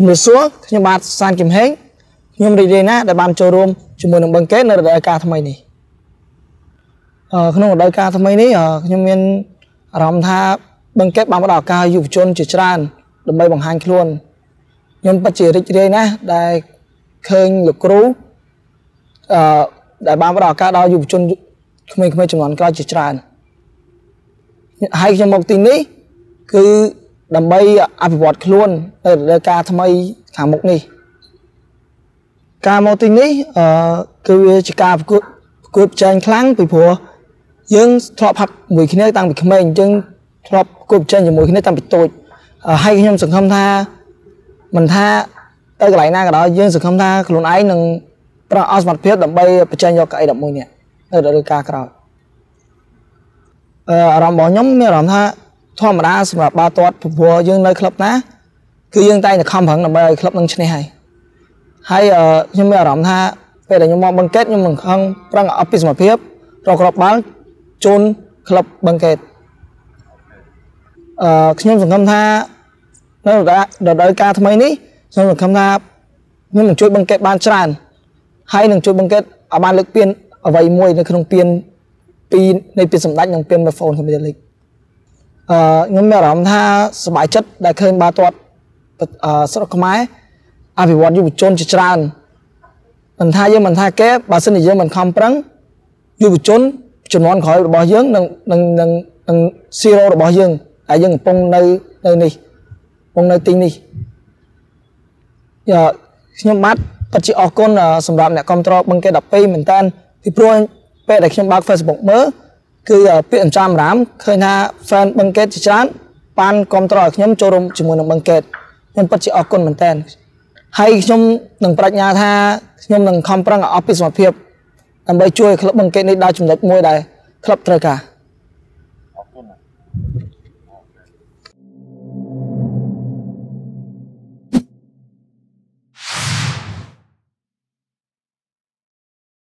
ជំរាបសួរខ្ញុំបាទសានគឹមហេងខ្ញុំរីករាយណាស់ដែលបានចូលរួមជាមួយនឹងបឹងកេតនៅរដូវកាលថ្មីនេះអឺក្នុងរដូវកាលថ្មីនេះខ្ញុំមានអារម្មណ៍ថាបឹងកេតបានផ្ដល់ឱកាសយុវជនជាច្រើនដើម្បីបង្ហាញខ្លួនខ្ញុំពិតជារីករាយណាស់ដែលឃើញលោកគ្រូអឺដែលបានផ្ដល់ឱកាសដល់យុវជនក្មេងៗចំនួនក្រោយជាច្រើនហើយខ្ញុំមកទីនេះគឺ ដើម្បីអភិវឌ្ឍខ្លួននៅរដូវកាលថ្មីខាងមុខនេះការមកទីនេះអឺគឺវាជាការប្រកួតប្រកួតប្រជែងខ្លាំងពីព្រោះយើងធ្លាប់ហាត់មួយគ្នាតាំងពីក្មេងយើងធ្លាប់ប្រកួតប្រជែងជាមួយគ្នាតាំងពីតូចហើយខ្ញុំសង្ឃឹមថាមិនថាទៅកន្លែងណាក៏ដោយយើងសង្ឃឹមថាខ្លួនឯងនឹងប្រោះអស់សមត្ថភាពដើម្បីប្រជែងយកកៅអី11នេះនៅរដូវកាលក្រោយអឺអារម្មណ៍របស់ខ្ញុំមានអារម្មណ៍ថា ធម្មតាសម្រាប់បាល់ទាត់ព្រោះយើងនៅក្លឹបណាគឺយើងតែងតែខំប្រឹងដើម្បីឲ្យក្លឹបនឹងឈ្នះហើយហើយខ្ញុំមានអារម្មណ៍ថាពេលដែលខ្ញុំមកបង្កេតខ្ញុំនឹងខំប្រឹងអស់ពីសមត្ថភាពរកគ្រាប់បាល់ជូនក្លឹបបង្កេតអឺខ្ញុំសង្ឃឹមថានៅរដូវកាលថ្មីនេះខ្ញុំសង្ឃឹមថាខ្ញុំនឹងជួយបង្កេតបានច្រើនហើយនឹងជួយបង្កេតឲ្យបានលើកពានអ្វីមួយនៅក្នុងពានពីរនៃពានសម្ដេចនិងពាន Marathon Premier League អឺខ្ញុំមានអារម្មណ៍ថាសប្បាយចិត្តដែលឃើញបាល់ទាត់អឺស្រុកខ្មែរអភិវឌ្ឍយុវជនជាច្រើនមិនថាយើងមិនថាគេបើសិនជាយើងមិនខំប្រឹងយុវជនចំនួនក្រោយរបស់យើងនឹងនឹងនឹងនឹងស៊ីរ៉ូរបស់យើងហើយយើងកំពុងនៅនៅនេះកំពុងនៅទីនេះយ៉ាខ្ញុំបាទពិតជាអរគុណសម្រាប់អ្នកគ្រប់គ្រងបឹងកេ12មែនតើពីព្រោះពេលដែលខ្ញុំបើក Facebook មើល គឺពាក្យអញ្ចាំរាមឃើញថា friend បឹងកេតជាច្រើនបានគ្រប់គ្រងឲ្យខ្ញុំចូលរួមជាមួយនឹងបឹងកេតខ្ញុំពិតជាអរគុណមែនតើហើយខ្ញុំនឹងប្រាជ្ញាថាខ្ញុំនឹងខំប្រឹងឲ្យអស់ពីសមត្ថភាពដើម្បីជួយក្លឹបបឹងកេតនេះដល់ចំណុចមួយដែលក្លឹបត្រូវការអរគុណ